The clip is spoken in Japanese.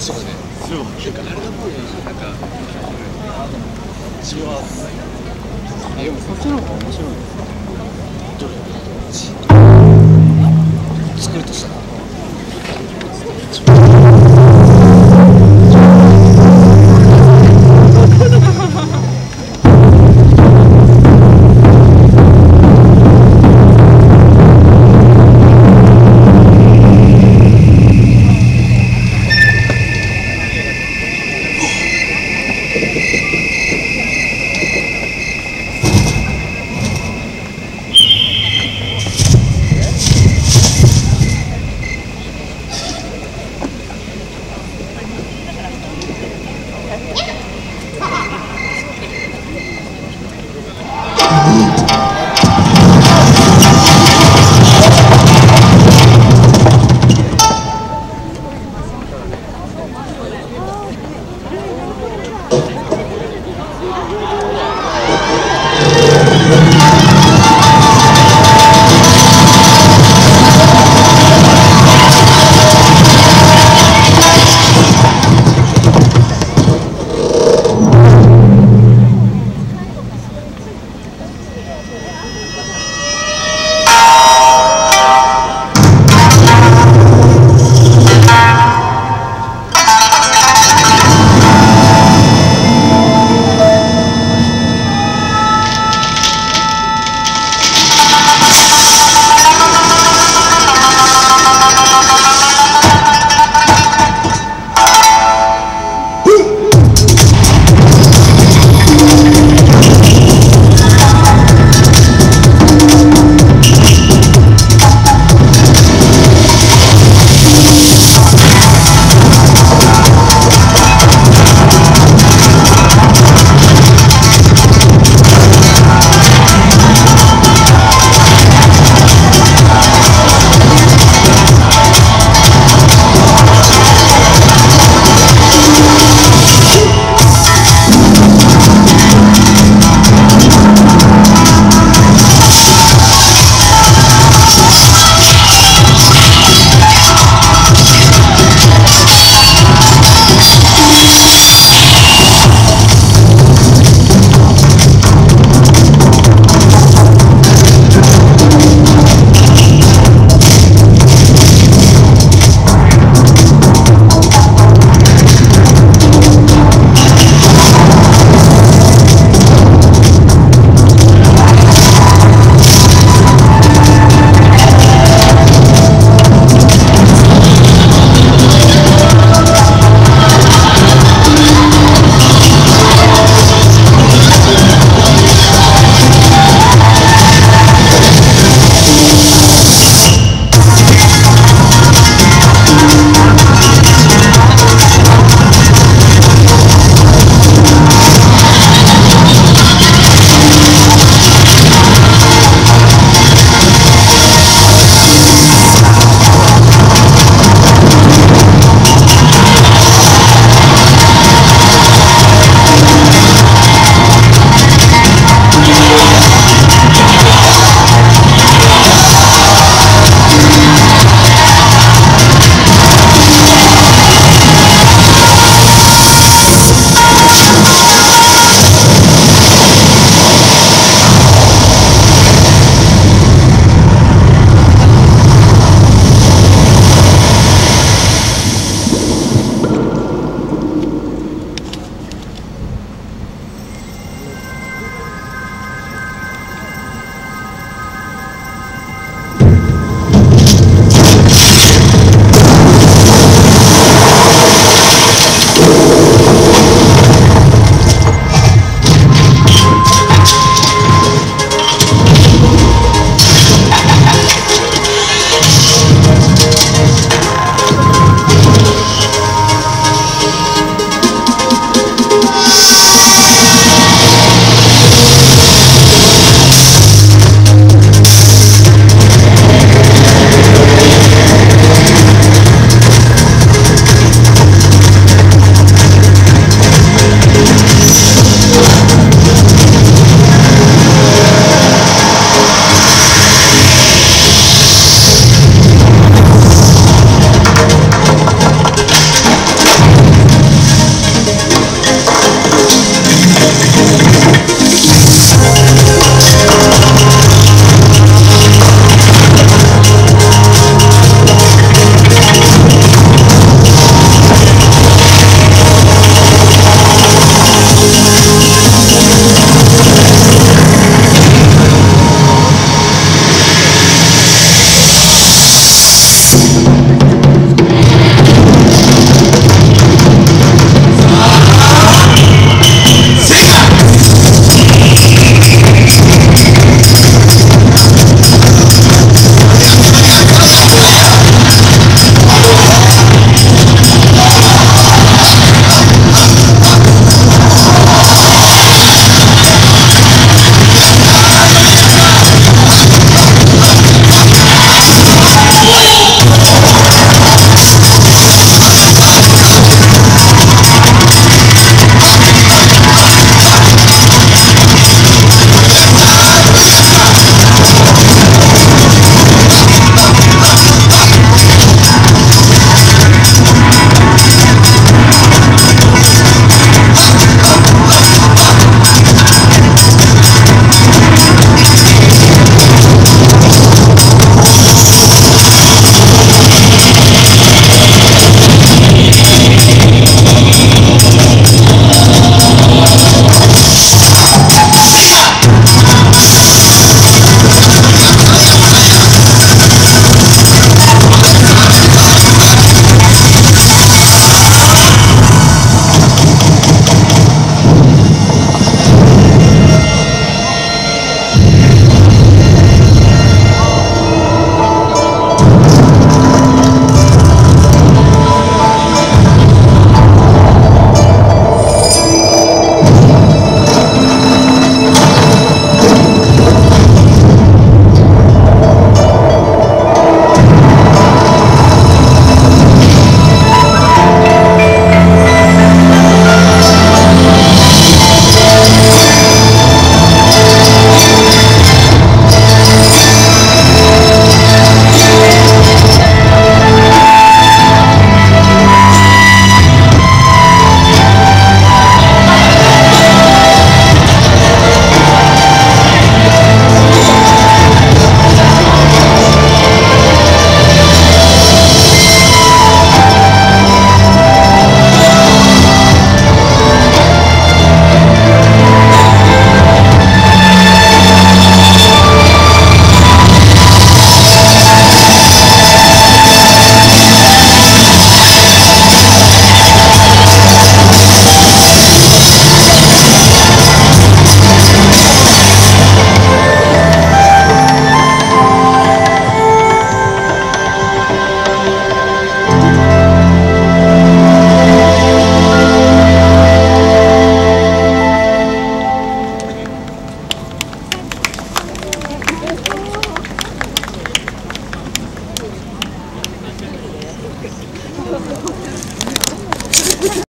ちねそうなんかあれだもんねなんか自は。あでもそっちの方が面白いですねど